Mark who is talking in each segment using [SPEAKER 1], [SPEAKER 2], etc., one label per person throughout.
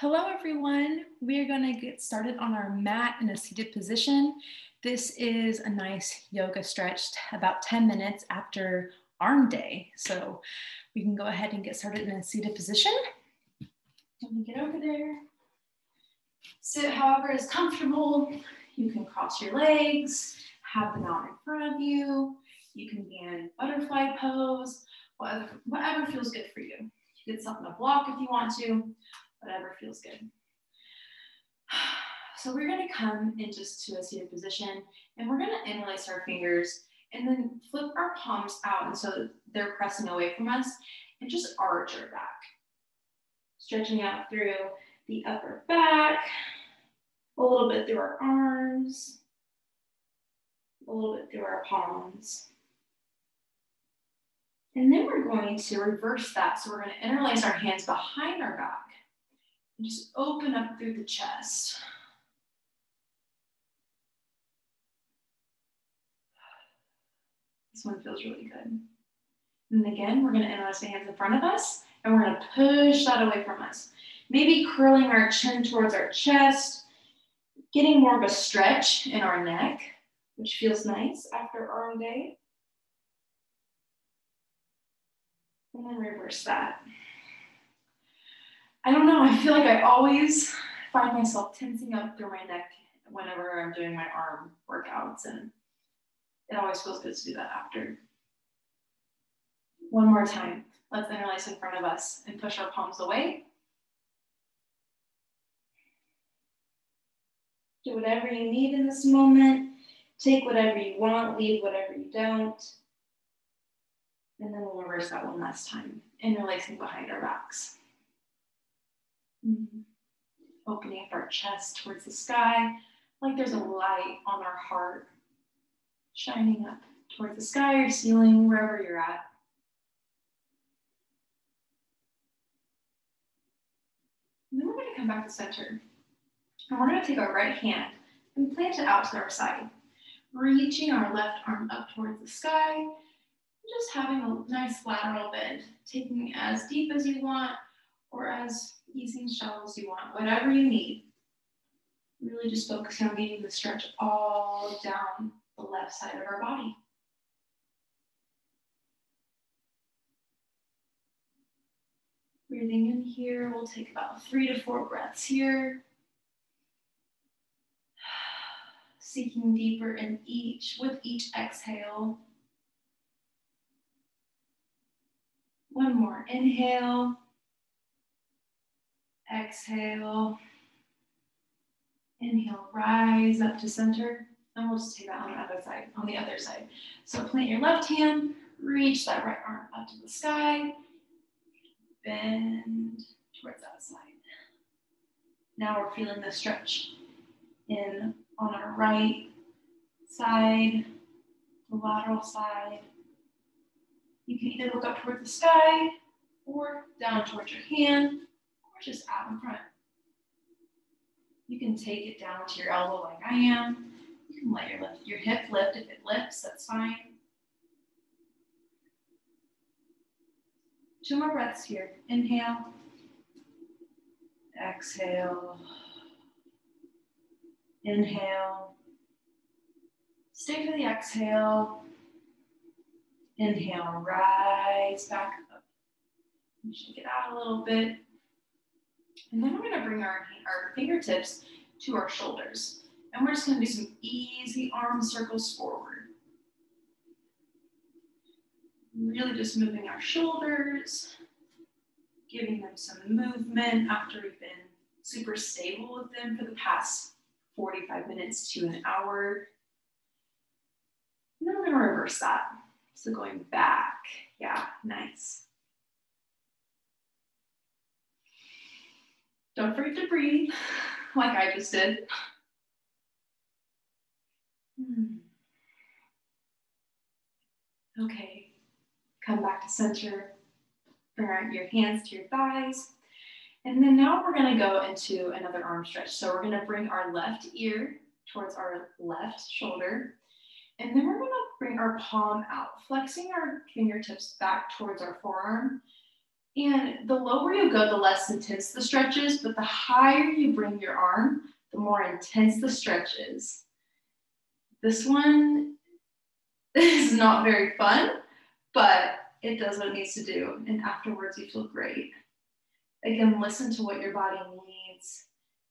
[SPEAKER 1] Hello everyone. We are going to get started on our mat in a seated position. This is a nice yoga stretch, about 10 minutes after arm day. So we can go ahead and get started in a seated position. Let me get over there. Sit however is comfortable. You can cross your legs, have the mat in front of you. You can be in butterfly pose, whatever, whatever feels good for you. You can sit in a block if you want to whatever feels good. So we're gonna come in just to a seated position and we're gonna interlace our fingers and then flip our palms out and so they're pressing away from us and just arch our back. Stretching out through the upper back, a little bit through our arms, a little bit through our palms. And then we're going to reverse that. So we're going to interlace our hands behind our back just open up through the chest. This one feels really good. And again, we're going to interlace the hands in front of us and we're to push that away from us. Maybe curling our chin towards our chest, getting more of a stretch in our neck, which feels nice after arm day. And then reverse that. I don't know. I feel like I always find myself tensing up through my neck whenever I'm doing my arm workouts, and it always feels good to do that after. One more time. Let's interlace in front of us and push our palms away. Do whatever you need in this moment. Take whatever you want, leave whatever you don't. And then we'll reverse that one last time, interlacing behind our backs. Mm-hmm. Opening up our chest towards the sky, like there's a light on our heart, shining up towards the sky or ceiling, wherever you're at. And then we're going to come back to center. And we're going to take our right hand and plant it out to our side, reaching our left arm up towards the sky, just having a nice lateral bend, taking as deep as you want or as shallow as you want, whatever you need. Really just focusing on getting the stretch all down the left side of our body. Breathing in here, we'll take about three to four breaths here. Seeking deeper in each, with each exhale. One more inhale. Exhale. Inhale, rise up to center. And we'll just take that on the other side, on the other side. So plant your left hand, reach that right arm up to the sky, bend towards that side. Now we're feeling the stretch in on our right side, the lateral side. You can either look up towards the sky or down towards your hand just out in front. You can take it down to your elbow like I am. You can let your, lift, your hip lift. If it lifts, that's fine. Two more breaths here. Inhale. Exhale. Inhale. Stay for the exhale. Inhale, rise back up. Shake it out a little bit. And then we're gonna bring our, our fingertips to our shoulders. And we're just gonna do some easy arm circles forward. Really just moving our shoulders, giving them some movement after we've been super stable with them for the past 45 minutes to an hour. And then we're gonna reverse that. So going back, yeah, nice. Don't forget to breathe like I just did. Hmm. Okay, come back to center. Bring your hands to your thighs. And then now we're gonna go into another arm stretch. So we're gonna bring our left ear towards our left shoulder. And then we're gonna bring our palm out, flexing our fingertips back towards our forearm And the lower you go, the less intense the stretch is, but the higher you bring your arm, the more intense the stretch is. This one is not very fun, but it does what it needs to do. And afterwards, you feel great. Again, listen to what your body needs.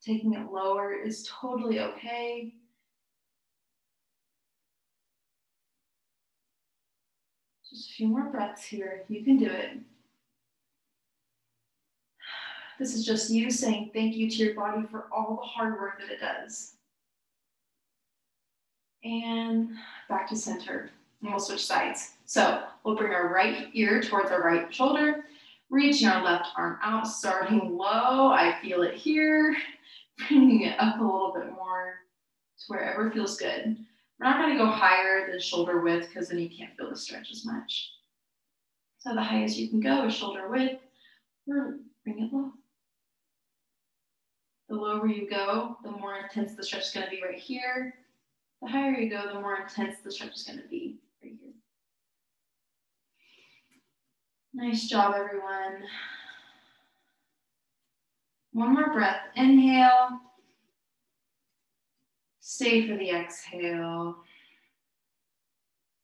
[SPEAKER 1] Taking it lower is totally okay. Just a few more breaths here. You can do it. This is just you saying thank you to your body for all the hard work that it does. And back to center. And we'll switch sides. So we'll bring our right ear towards our right shoulder, reaching our left arm out, starting low. I feel it here, bringing it up a little bit more to wherever feels good. We're not going to go higher than shoulder width because then you can't feel the stretch as much. So the highest you can go is shoulder width, bring it low. The lower you go, the more intense the stretch is going to be right here. The higher you go, the more intense the stretch is going to be right here. Nice job, everyone. One more breath. Inhale. Stay for the exhale.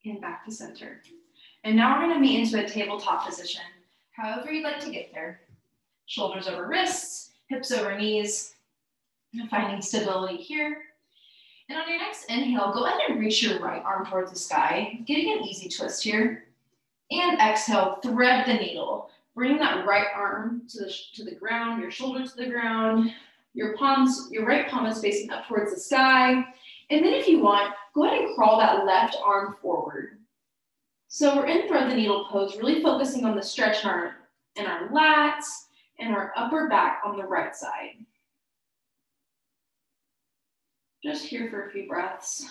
[SPEAKER 1] And back to center. And now we're going to meet into a tabletop position. However you'd like to get there. Shoulders over wrists, hips over knees, finding stability here. And on your next inhale, go ahead and reach your right arm towards the sky, getting an easy twist here. And exhale, thread the needle. Bring that right arm to the, to the ground, your shoulder to the ground, your palms, your right palm is facing up towards the sky. And then if you want, go ahead and crawl that left arm forward. So we're in thread the needle pose, really focusing on the stretch in our, in our lats and our upper back on the right side. Just here for a few breaths.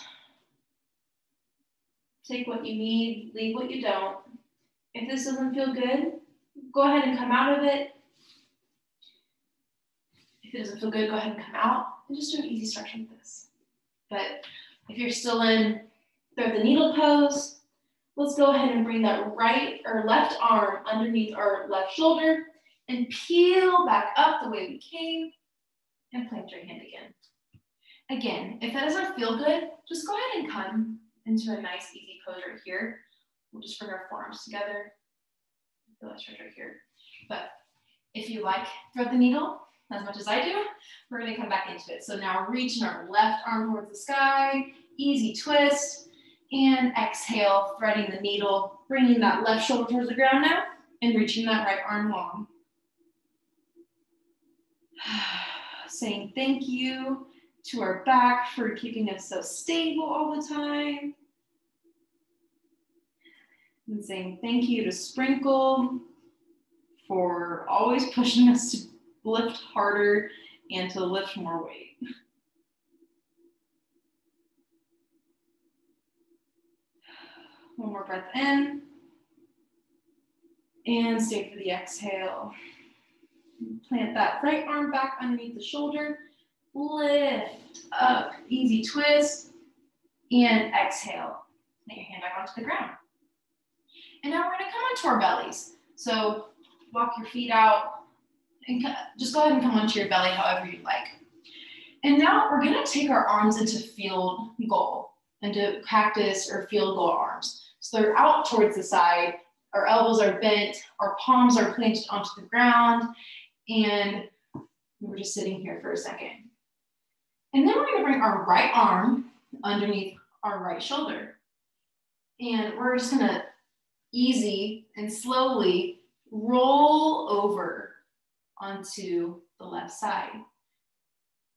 [SPEAKER 1] Take what you need, leave what you don't. If this doesn't feel good, go ahead and come out of it. If it doesn't feel good, go ahead and come out and just do an easy stretch like this. But if you're still in thread the needle pose, let's go ahead and bring that right or left arm underneath our left shoulder and peel back up the way we came and plant your hand again. Again, if that doesn't feel good, just go ahead and come into a nice easy pose right here. We'll just bring our forearms together. Feel that stretch right here. But if you like thread the needle as much as I do, we're gonna come back into it. So now reaching our left arm towards the sky, easy twist, and exhale, threading the needle, bringing that left shoulder towards the ground now, and reaching that right arm long. Saying thank you to our back for keeping us so stable all the time. And saying thank you to Sprenkel for always pushing us to lift harder and to lift more weight. One more breath in. And stay for the exhale. Plant that right arm back underneath the shoulder lift up, easy twist, and exhale. Lay your hand back onto the ground. And now we're gonna come onto our bellies. So walk your feet out and just go ahead and come onto your belly however you like. And now we're gonna take our arms into field goal, into cactus or field goal arms. So they're out towards the side, our elbows are bent, our palms are planted onto the ground, and we're just sitting here for a second. And then we're gonna bring our right arm underneath our right shoulder. And we're just gonna easy and slowly roll over onto the left side.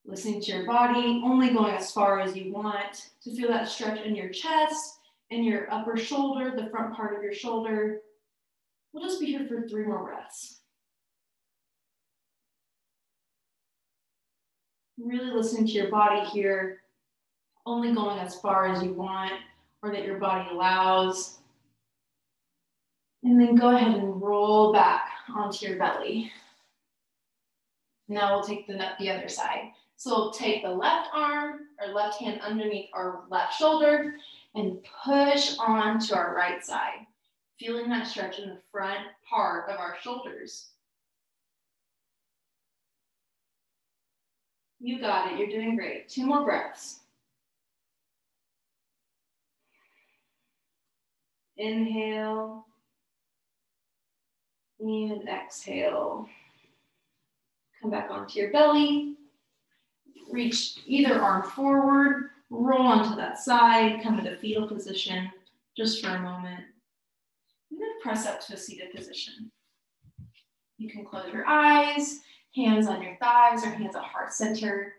[SPEAKER 1] Listening to your body, only going as far as you want to feel that stretch in your chest in your upper shoulder, the front part of your shoulder. We'll just be here for three more breaths. Really listening to your body here, only going as far as you want or that your body allows. And then go ahead and roll back onto your belly. Now we'll take the, the other side. So we'll take the left arm or left hand underneath our left shoulder and push onto our right side. Feeling that stretch in the front part of our shoulders. You got it, you're doing great. Two more breaths. Inhale and exhale. Come back onto your belly. Reach either arm forward, roll onto that side, come into fetal position just for a moment. And then press up to a seated position. You can close your eyes, hands on your thighs or hands at heart center.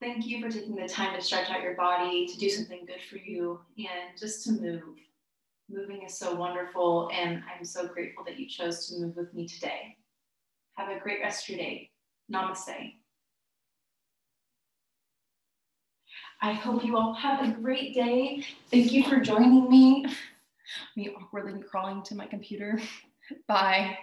[SPEAKER 1] Thank you for taking the time to stretch out your body, to do something good for you, and just to move. Moving is so wonderful, and I'm so grateful that you chose to move with me today. Have a great rest of your day. Namaste. I hope you all have a great day. Thank you for joining me. Me awkwardly crawling to my computer. Bye.